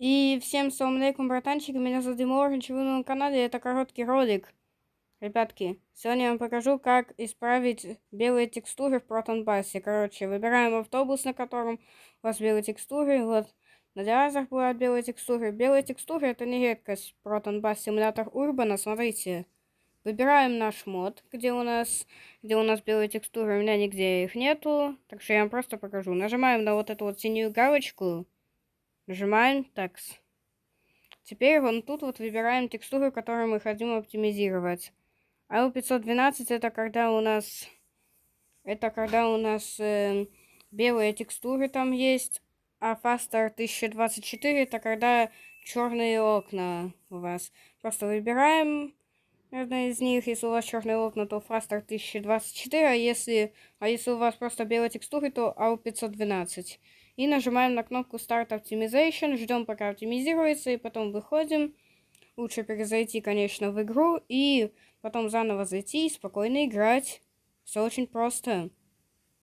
И всем салам алейкум, братанчики, меня зовут Орхич, вы на канале, это короткий ролик. Ребятки, сегодня я вам покажу, как исправить белые текстуры в протонбасе. Короче, выбираем автобус, на котором у вас белые текстуры, вот. На диазах бывают белые текстуры. Белые текстуры это не редкость. Протонбас симулятор Урбана, смотрите. Выбираем наш мод, где у нас, где у нас белые текстуры, у меня нигде их нету, так что я вам просто покажу. Нажимаем на вот эту вот синюю галочку, Нажимаем такс. Теперь вон тут вот выбираем текстуру, которую мы хотим оптимизировать. AU512 это когда у нас это когда у нас э, белые текстуры там есть, а Faster 1024 это когда черные окна у вас. Просто выбираем одна из них. Если у вас черные окна, то Faster 1024, а если, а если у вас просто белые текстуры, то AU512 и нажимаем на кнопку Start Optimization, ждем пока оптимизируется, и потом выходим. Лучше перезайти, конечно, в игру, и потом заново зайти и спокойно играть. Все очень просто.